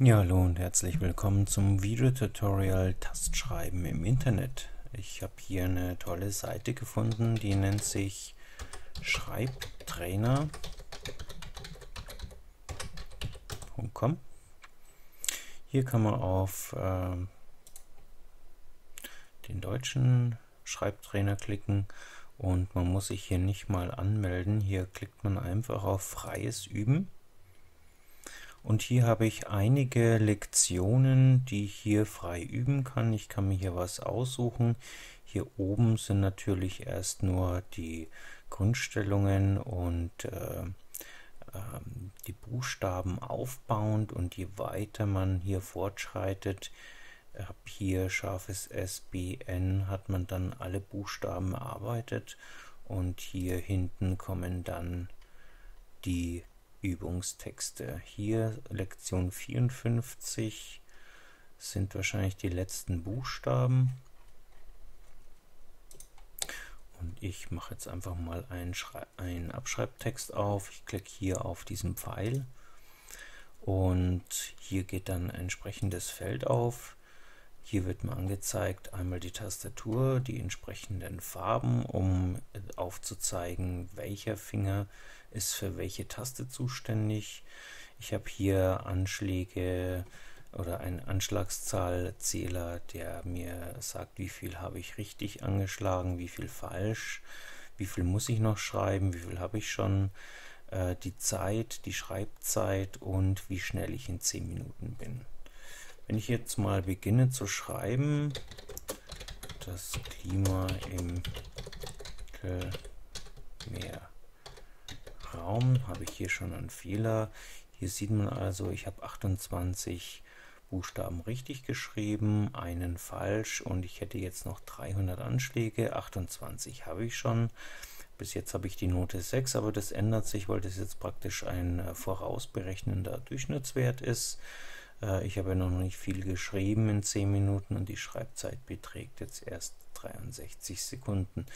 Ja, hallo und herzlich willkommen zum Videotutorial Tastschreiben im Internet. Ich habe hier eine tolle Seite gefunden, die nennt sich Schreibtrainer.com. Hier kann man auf äh, den deutschen Schreibtrainer klicken und man muss sich hier nicht mal anmelden. Hier klickt man einfach auf freies Üben und hier habe ich einige Lektionen, die ich hier frei üben kann. Ich kann mir hier was aussuchen. Hier oben sind natürlich erst nur die Grundstellungen und äh, äh, die Buchstaben aufbauend und je weiter man hier fortschreitet, ab hier scharfes SBN hat man dann alle Buchstaben erarbeitet und hier hinten kommen dann die Übungstexte. Hier Lektion 54 sind wahrscheinlich die letzten Buchstaben. Und ich mache jetzt einfach mal einen, einen Abschreibtext auf. Ich klicke hier auf diesen Pfeil und hier geht dann ein entsprechendes Feld auf. Hier wird mir angezeigt einmal die Tastatur, die entsprechenden Farben, um aufzuzeigen, welcher Finger ist für welche Taste zuständig. Ich habe hier Anschläge oder einen Anschlagszahlzähler, der mir sagt, wie viel habe ich richtig angeschlagen, wie viel falsch, wie viel muss ich noch schreiben, wie viel habe ich schon, äh, die Zeit, die Schreibzeit und wie schnell ich in 10 Minuten bin. Wenn ich jetzt mal beginne zu schreiben, das Klima im Mittelmeerraum, habe ich hier schon einen Fehler. Hier sieht man also, ich habe 28 Buchstaben richtig geschrieben, einen falsch und ich hätte jetzt noch 300 Anschläge. 28 habe ich schon. Bis jetzt habe ich die Note 6, aber das ändert sich, weil das jetzt praktisch ein äh, vorausberechnender Durchschnittswert ist. Äh, ich habe noch nicht viel geschrieben in 10 Minuten und die Schreibzeit beträgt jetzt erst 63 Sekunden.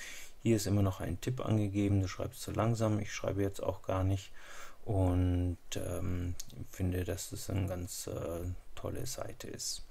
Hier ist immer noch ein Tipp angegeben, du schreibst zu langsam, ich schreibe jetzt auch gar nicht und ähm, finde, dass das eine ganz äh, tolle Seite ist.